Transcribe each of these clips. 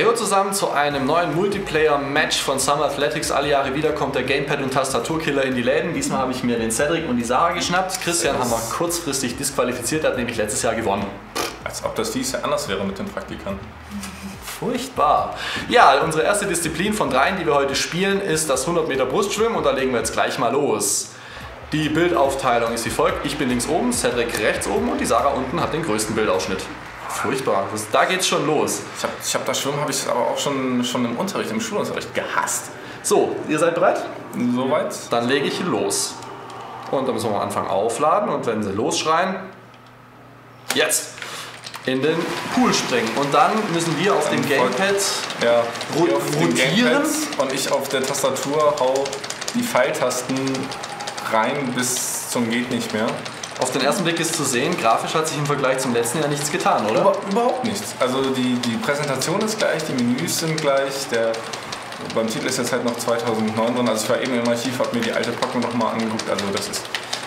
Hallo zusammen zu einem neuen Multiplayer-Match von Summer Athletics. Alle Jahre wieder kommt der Gamepad- und Tastaturkiller in die Läden. Diesmal habe ich mir den Cedric und die Sarah geschnappt. Christian haben wir kurzfristig disqualifiziert, hat nämlich letztes Jahr gewonnen. Als ob das dieses Jahr anders wäre mit den Praktikern. Furchtbar. Ja, unsere erste Disziplin von dreien, die wir heute spielen, ist das 100 Meter Brustschwimmen und da legen wir jetzt gleich mal los. Die Bildaufteilung ist wie folgt. Ich bin links oben, Cedric rechts oben und die Sarah unten hat den größten Bildausschnitt. Furchtbar. Das, da geht's schon los. Ich habe ich hab das Schwimmen habe ich aber auch schon, schon im Unterricht, im Schulunterricht gehasst. So, ihr seid bereit? Soweit? Dann lege ich los. Und dann müssen wir am Anfang aufladen und wenn sie losschreien, jetzt in den Pool springen. Und dann müssen wir auf dem Gamepad Ja. Rotieren? Und ich auf der Tastatur hau die Pfeiltasten rein bis zum geht nicht mehr. Auf den ersten Blick ist zu sehen, grafisch hat sich im Vergleich zum letzten Jahr nichts getan, oder? Über, überhaupt nichts. Also die, die Präsentation ist gleich, die Menüs sind gleich, der beim Titel ist jetzt halt noch 2009 drin. Also ich war eben im Archiv, habe mir die alte Packung nochmal angeguckt. Also das ist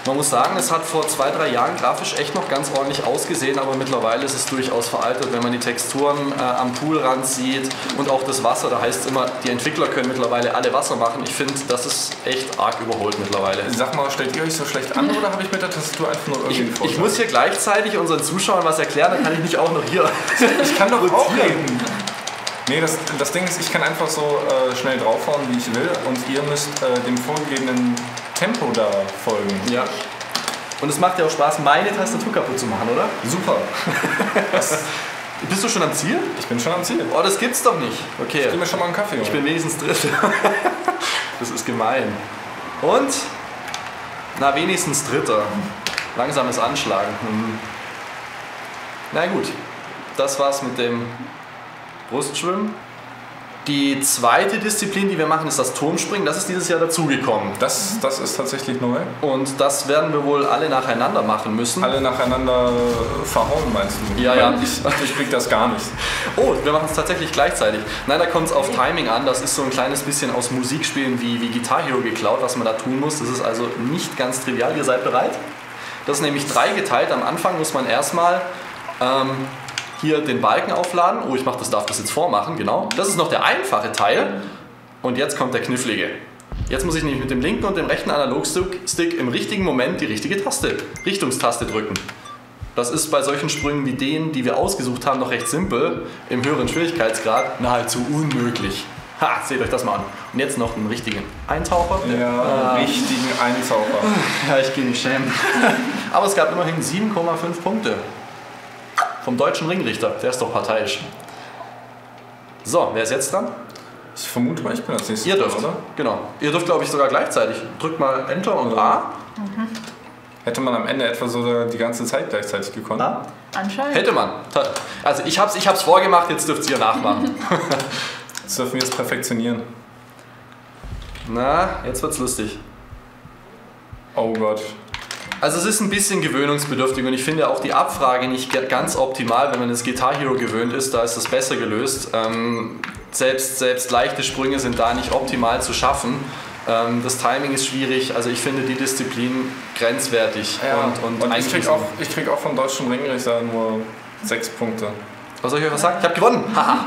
Man muss sagen, es hat vor zwei, drei Jahren grafisch echt noch ganz ordentlich ausgesehen, aber mittlerweile ist es durchaus veraltet, wenn man die Texturen äh, am Poolrand sieht und auch das Wasser. Da heißt es immer, die Entwickler können mittlerweile alle Wasser machen. Ich finde, das ist echt arg überholt mittlerrede. Sag mal, stellt ihr euch so schlecht an oder habe ich mit der Tastatur einfach nur Ich, irgendwie ich muss hier gleichzeitig unseren Zuschauern was erklären, dann kann ich nicht auch noch hier. Ich kann doch auch reden. Nee, das, das Ding ist, ich kann einfach so äh, schnell draufhauen, wie ich will und ihr müsst äh, dem vorgegebenen Tempo da folgen. Ja. Und es macht ja auch Spaß, meine Tastatur kaputt zu machen, oder? Super. Bist du schon am Ziel? ich bin schon am Ziel. Oh, das gibt's doch nicht. Okay. Gib mir schon mal einen Kaffee. Ich bin wenigstens Dritte. das ist gemein. Und? Na, wenigstens Dritter. Langsames Anschlagen. Hm. Na gut, das war's mit dem Brustschwimmen. Die zweite Disziplin, die wir machen, ist das Turmspringen. Das ist dieses Jahr dazugekommen. das, das ist tatsächlich neu. Und das werden wir wohl alle nacheinander machen müssen. Alle nacheinander verhauen, meinst du? Ja, ja. Ich, ich krieg das gar nicht. Oh, wir machen es tatsächlich gleichzeitig. Nein, da kommt es auf Timing an. Das ist so ein kleines bisschen aus Musikspielen wie, wie Guitar Hero geklaut, was man da tun muss. Das ist also nicht ganz trivial. Ihr seid bereit? Das ist nämlich dreigeteilt. Am Anfang muss man erstmal ähm, hier den Balken aufladen. Oh, ich mach das, darf das jetzt vormachen, genau. Das ist noch der einfache Teil. Und jetzt kommt der knifflige. Jetzt muss ich nämlich mit dem linken und dem rechten Analogstick im richtigen Moment die richtige Taste, Richtungstaste drücken. Das ist bei solchen Sprüngen wie denen, die wir ausgesucht haben, noch recht simpel. Im höheren Schwierigkeitsgrad nahezu unmöglich. Ha, seht euch das mal an. Und jetzt noch einen richtigen Eintaucher. Ja, richtigen Eintaucher. Ja, ich gehe nicht schämen. Aber es gab immerhin 7,5 Punkte. Vom deutschen Ringrichter. Der ist doch parteiisch. So, wer ist jetzt dran? Ich vermute mal, ich bin als nächstes Ihr dran, dürft. oder? Genau. Ihr dürft, glaube ich, sogar gleichzeitig. Drückt mal Enter und A. Hätte man am Ende etwa so die ganze Zeit gleichzeitig gekonnt. A. Anscheinend. Hätte man. Also ich hab's, ich hab's vorgemacht, jetzt dürft ihr nachmachen. Jetzt dürfen wir es perfektionieren. Na, jetzt wird's lustig. Oh Gott. Also es ist ein bisschen gewöhnungsbedürftig und ich finde auch die Abfrage nicht ganz optimal, wenn man das Guitar Hero gewöhnt ist, da ist das besser gelöst. Ähm, selbst, selbst leichte Sprünge sind da nicht optimal zu schaffen. Ähm, das Timing ist schwierig, also ich finde die Disziplin grenzwertig. und, und, und ich eigentlich krieg, auch, ich krieg auch vom deutschen Ringrichter nur sechs Punkte. Was soll ich euch was sagen? Ich habe gewonnen! Haha!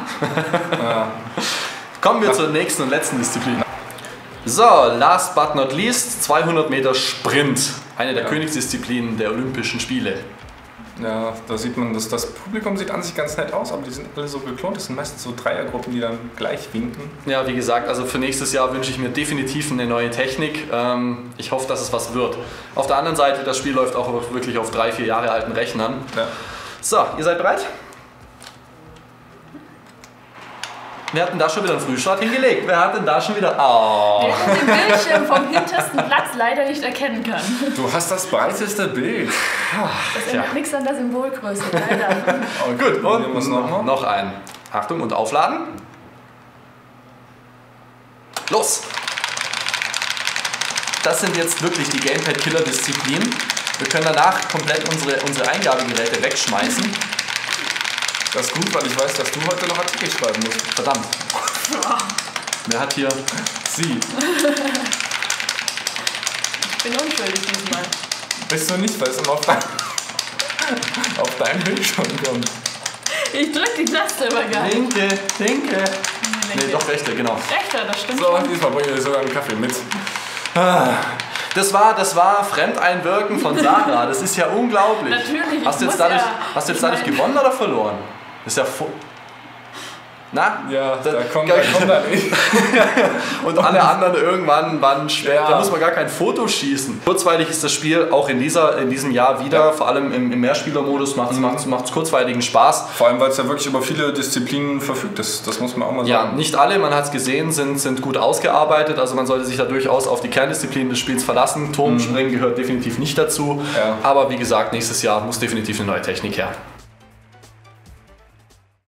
Ja. Kommen wir zur nächsten und letzten Disziplin. So, last but not least, 200 Meter Sprint. Eine der Ja. Königsdisziplinen der Olympischen Spiele. ja, da sieht man, dass das Publikum sieht an sich ganz nett aus, aber die sind alle so geklont. Das sind meistens so Dreiergruppen, die dann gleich winken. Ja, wie gesagt, also für nächstes Jahr wünsche ich mir definitiv eine neue Technik. Ähm, ich hoffe, dass es was wird. Auf der anderen Seite, das Spiel läuft auch wirklich auf drei, vier Jahre alten Rechnern. Ja. So, ihr seid bereit? Wer hat denn da schon wieder einen Frühstart hingelegt? Wer hat denn da schon wieder... Oh. Der den Bildschirm vom hintersten Platz leider nicht erkennen kann. Du hast das breiteste Bild. Das ändert nichts an der Symbolgröße, leider. Oh, Gut, und wir es nochmal. noch ein. Achtung und aufladen. Los! Das sind jetzt wirklich die Gamepad-Killer-Disziplinen. Wir können danach komplett unsere, unsere Eingabegeräte wegschmeißen. Das ist gut, weil ich weiß, dass du heute noch Artikel schreiben musst. Verdammt. Wer hat hier sie? Ich bin unschuldig diesmal. Bist du nicht, weil es immer auf, dein, auf deinem Bildschirm kommt. Ich drück die Taste immer gar nicht. Linke, linke. Nee, doch rechte, genau. Rechter, das stimmt. So, diesmal bringe ich sogar einen Kaffee mit. Das war, das war Fremdeinwirken von Sarah. Das ist ja unglaublich. Natürlich, ich Hast du jetzt dadurch, ja- hast du jetzt dadurch gewonnen oder verloren? Das ist ja fu- Na? Ja, da, Da- kommt, gar- da kommt dann ich. Und alle anderen irgendwann waren schwer. Ja. Da muss man gar kein Foto schießen. Kurzweilig ist das Spiel auch in, dieser, in diesem Jahr wieder. Vor allem im, im Mehrspielermodus macht es macht's, macht's kurzweiligen Spaß. Vor allem, weil es ja wirklich über viele Disziplinen verfügt ist. Das muss man auch mal Ja, sagen. nicht alle, man hat es gesehen, sind, sind gut ausgearbeitet. Also man sollte sich da durchaus auf die Kerndisziplinen des Spiels verlassen. Turmspringen gehört definitiv nicht dazu. Ja. Aber wie gesagt, nächstes Jahr muss definitiv eine neue Technik her.